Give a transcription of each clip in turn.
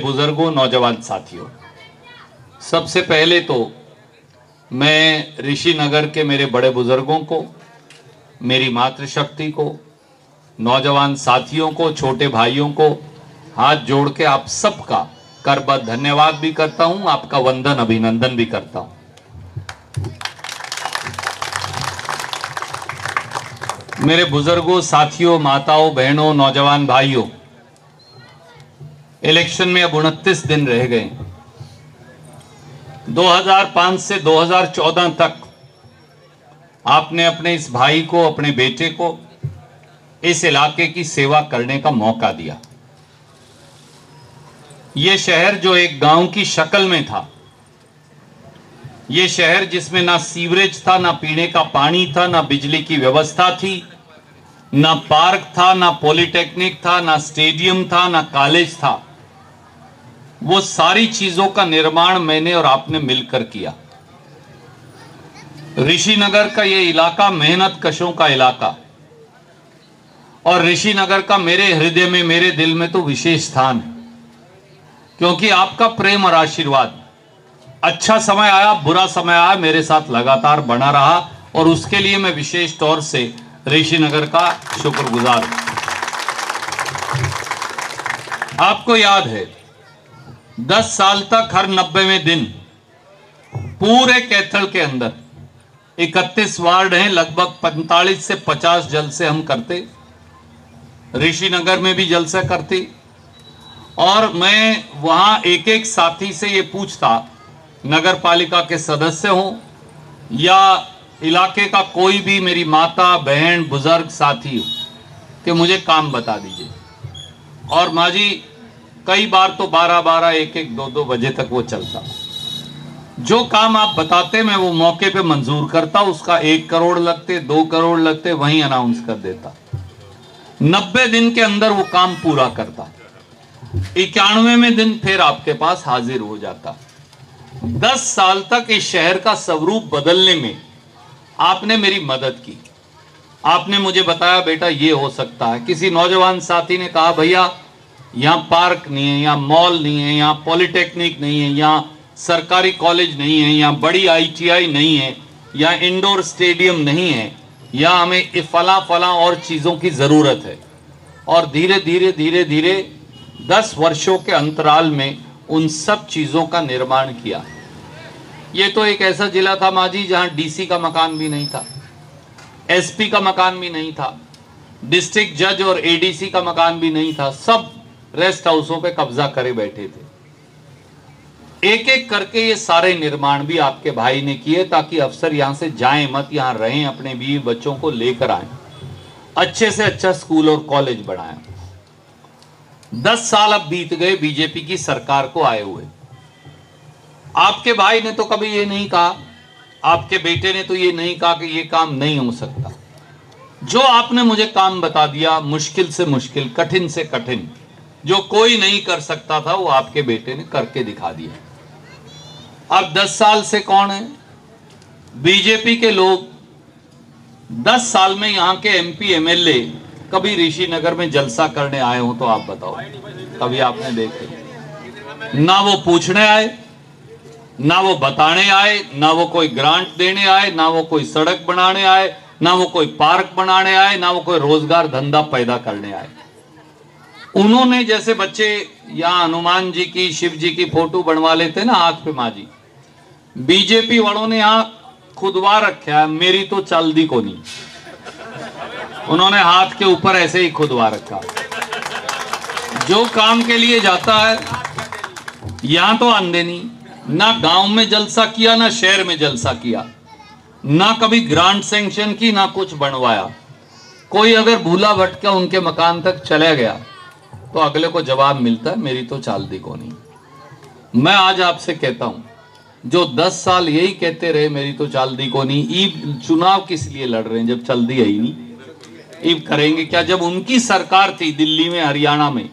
बुज़ुर्गों, नौजवान साथियों, सबसे पहले तो मैं ऋषि नगर के मेरे बड़े बुज़ुर्गों को, मेरी मातृशक्ति को, नौजवान साथियों को, छोटे भाइयों को हाथ जोड़ के आप सबका करबद्ध धन्यवाद भी करता हूँ, आपका वंदन, अभिनंदन भी करता हूँ। मेरे बुज़ुर्गों, साथियों, माताओं, बहनों, नौजवान भाइयों इलेक्शन में अब उनतीस दिन रह गए। 2005 से 2014 तक आपने अपने इस भाई को, अपने बेटे को इस इलाके की सेवा करने का मौका दिया। ये शहर जो एक गाँव की शक्ल में था यह शहर जिसमें ना सीवरेज था, ना पीने का पानी था, ना बिजली की व्यवस्था थी, ना पार्क था, ना पॉलिटेक्निक था, ना स्टेडियम था, ना कॉलेज था। वो सारी चीज़ों का निर्माण मैंने और आपने मिलकर किया। ऋषिनगर का ये इलाका मेहनत कशों का इलाका। और ऋषिनगर का मेरे हृदय में, मेरे दिल में तो विशेष स्थान है। क्योंकि आपका प्रेम और आशीर्वाद। अच्छा समय आया, बुरा समय आया, मेरे साथ लगातार बना रहा और उसके लिए मैं विशेष तौर से ऋषिनगर का शुक्रगुजार आपको याद है दस साल तक हर नब्बेवें दिन पूरे कैथल के अंदर इकतीस वार्ड हैं, लगभग पैंतालीस से पचास जलसे हम करते। ऋषिनगर में भी जलसा करते। और मैं वहाँ एक एक साथी से ये पूछता नगर पालिका के सदस्य हो या इलाके का कोई भी मेरी माता, बहन, बुज़ुर्ग साथी हो, कि मुझे काम बता दीजिए। और माजी कई बार तो बारह बारह एक एक दो दो बजे तक वो चलता। जो काम आप बताते, मैं वो मौके पे मंजूर करता, उसका एक करोड़ लगते, दो करोड़ लगते, वहीं अनाउंस कर देता। नब्बे दिन के अंदर वो काम पूरा करता। इक्यानवे में दिन फिर आपके पास हाजिर हो जाता। दस साल तक इस शहर का स्वरूप बदलने में आपने मेरी मदद की। आपने मुझे बताया, बेटा, ये हो सकता है। किसी नौजवान साथी ने कहा, भैया यहाँ पार्क नहीं है, यहाँ मॉल नहीं है, यहाँ पॉलिटेक्निक नहीं है, यहाँ सरकारी कॉलेज नहीं है, यहाँ बड़ी आईटीआई नहीं है, यहाँ इंडोर स्टेडियम नहीं है, यहाँ हमें फला फला और चीज़ों की ज़रूरत है। और धीरे धीरे धीरे धीरे दस वर्षों के अंतराल में उन सब चीज़ों का निर्माण किया। ये तो एक ऐसा जिला था माजी जहाँ डीसी का मकान भी नहीं था, एसपी का मकान भी नहीं था, डिस्ट्रिक्ट जज और एडीसी का मकान भी नहीं था, सब रेस्ट हाउसों पे कब्जा करे बैठे थे। एक एक करके ये सारे निर्माण भी आपके भाई ने किए ताकि अफसर यहाँ से जाएँ, मत यहाँ रहें, अपने बीवी बच्चों को लेकर आए। अच्छे से अच्छा स्कूल और कॉलेज बनाए। दस साल अब बीत गए, बीजेपी की सरकार को आए हुए। आपके भाई ने तो कभी ये नहीं कहा, आपके बेटे ने तो ये नहीं कहा कि ये काम नहीं हो सकता। जो आपने मुझे काम बता दिया, मुश्किल से मुश्किल, कठिन से कठिन जो कोई नहीं कर सकता था, वो आपके बेटे ने करके दिखा दिया अब दस साल से कौन है? बीजेपी के लोग दस साल में यहाँ के एमपी, एमएलए, कभी ऋषि नगर में जलसा करने आए हो तो आप बताओ। कभी आपने देखे ना वो पूछने आए, ना वो बताने आए, ना वो कोई ग्रांट देने आए, ना वो कोई सड़क बनाने आए, ना वो कोई पार्क बनाने आए, ना वो कोई रोज़गार धंधा पैदा करने आए। उन्होंने जैसे बच्चे यहाँ हनुमान जी की, शिव जी की फ़ोटो बनवा लेते ना आँख पे माजी बीजेपी वालों ने यहाँ खुदवा रखा है, मेरी तो चल दी को नहीं। उन्होंने हाथ के ऊपर ऐसे ही खुदवा रखा। जो काम के लिए जाता है, यहाँ तो आंदे नहीं, ना गाँव में जलसा किया, ना शहर में जलसा किया, ना कभी ग्रांट सेंक्शन की, ना कुछ बनवाया। कोई अगर भूला भटका उनके मकान तक चला गया तो अगले को जवाब मिलता है, मेरी तो चाल दी को नहीं मैं आज आपसे कहता हूँ, जो दस साल यही कहते रहे, मेरी तो चाल दी को नहीं ईब, चुनाव किस लिए लड़ रहे हैं? जब चल दी ही नहीं। ईब करेंगे क्या? जब उनकी सरकार थी दिल्ली में, हरियाणा में,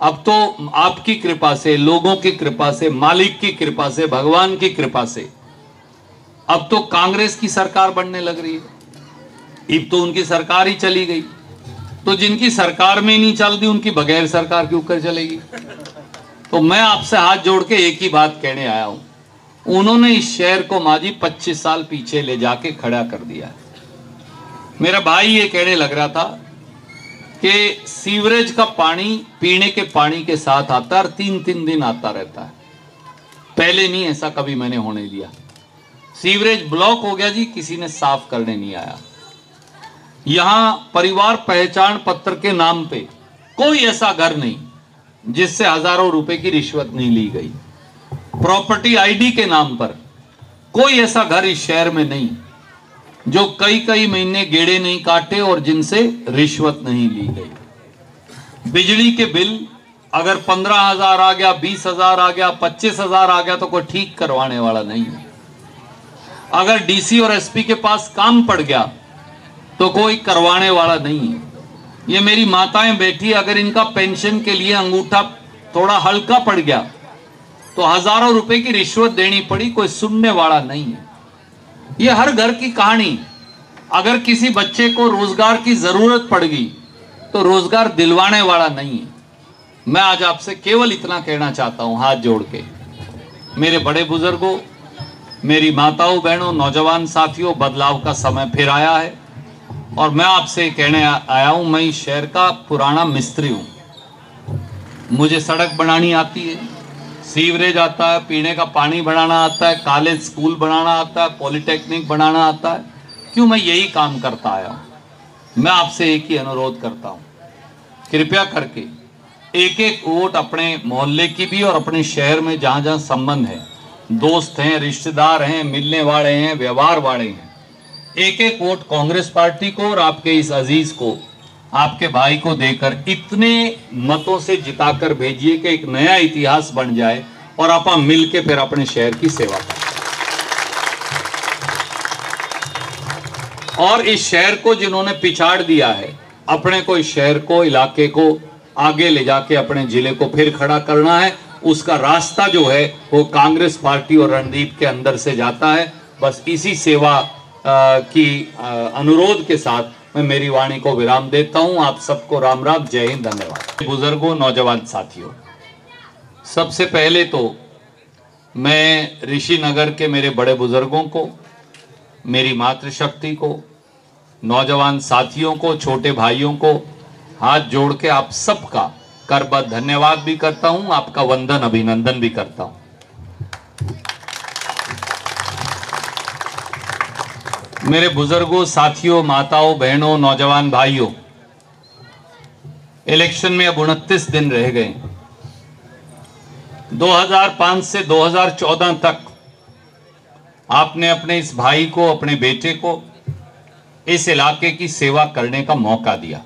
अब तो आपकी कृपा से, लोगों की कृपा से, मालिक की कृपा से, भगवान की कृपा से, अब तो कांग्रेस की सरकार बनने लग रही है। अब तो उनकी सरकार ही चली गई। तो जिनकी सरकार में नहीं चलती, उनकी बगैर सरकार के ऊपर चलेगी। तो मैं आपसे हाथ जोड़ के एक ही बात कहने आया हूँ। उन्होंने इस शहर को माजी 25 साल पीछे ले जाके खड़ा कर दिया मेरा भाई ये कहने लग रहा था कि सीवरेज का पानी पीने के पानी के साथ आता है और तीन तीन दिन आता रहता है। पहले नहीं, ऐसा कभी मैंने होने दिया। सीवरेज ब्लॉक हो गया जी, किसी ने साफ़ करने नहीं आया। यहाँ परिवार पहचान पत्र के नाम पे कोई ऐसा घर नहीं, जिससे हज़ारों रुपए की रिश्वत नहीं ली गई। प्रॉपर्टी आईडी के नाम पर कोई ऐसा घर इस शहर में नहीं, जो कई कई महीने गेड़े नहीं काटे और जिनसे रिश्वत नहीं ली गई। बिजली के बिल अगर पंद्रह हज़ार आ गया, बीस हज़ार आ गया, पच्चीस हज़ार आ गया तो कोई ठीक करवाने वाला नहीं है। अगर डीसी और एसपी के पास काम पड़ गया तो कोई करवाने वाला नहीं है। ये मेरी माताएँ बैठी, अगर इनका पेंशन के लिए अंगूठा थोड़ा हल्का पड़ गया तो हज़ारों रुपए की रिश्वत देनी पड़ी, कोई सुनने वाला नहीं है। ये हर घर की कहानी, अगर किसी बच्चे को रोज़गार की ज़रूरत पड़ गई तो रोज़गार दिलवाने वाला नहीं है। मैं आज आपसे केवल इतना कहना चाहता हूँ, हाथ जोड़ के। मेरे बड़े बुज़ुर्गों, मेरी माताओं, बहनों, नौजवान साथियों, बदलाव का समय फिर आया है। और मैं आपसे कहने आया हूँ, मैं इस शहर का पुराना मिस्त्री हूँ। मुझे सड़क बनानी आती है, सीवरेज आता है, पीने का पानी बनाना आता है, कॉलेज, स्कूल बनाना आता है, पॉलिटेक्निक बनाना आता है। क्यों मैं यही काम करता आया हूँ? मैं आपसे एक ही अनुरोध करता हूँ। कृपया करके एक एक वोट अपने मोहल्ले की भी और अपने शहर में जहाँ जहाँ संबंध है। दोस्त हैं, रिश्तेदार हैं, मिलने वाले हैं, व्यवहार वाले हैं। एक एक वोट कांग्रेस पार्टी को और आपके इस अज़ीज़ को, आपके भाई को देकर इतने मतों से जिताकर भेजिए कि एक नया इतिहास बन जाए और आप मिल के फिर अपने शहर की सेवा करें। और इस शहर को जिन्होंने पिछाड़ दिया है, अपने को इस शहर को, इलाके को, आगे ले जाके अपने ज़िले को फिर खड़ा करना है। उसका रास्ता जो है, वो कांग्रेस पार्टी और रणदीप के अंदर से जाता है। बस इसी सेवा की अनुरोध के साथ मैं मेरी वाणी को विराम देता हूँ। आप सबको राम राम, जय हिंद, धन्यवाद। बुज़ुर्गों, नौजवान साथियों, सबसे पहले तो मैं ऋषि नगर के मेरे बड़े बुज़ुर्गों को, मेरी मातृशक्ति को, नौजवान साथियों को, छोटे भाइयों को हाथ जोड़ के आप सबका करबद्ध धन्यवाद भी करता हूँ, आपका वंदन, अभिनंदन भी करता हूँ। मेरे बुज़ुर्गों, साथियों, माताओं, बहनों, नौजवान भाइयों, इलेक्शन में अब उनतीस दिन रह गए 2005 से 2014 तक आपने अपने इस भाई को, अपने बेटे को इस इलाके की सेवा करने का मौका दिया।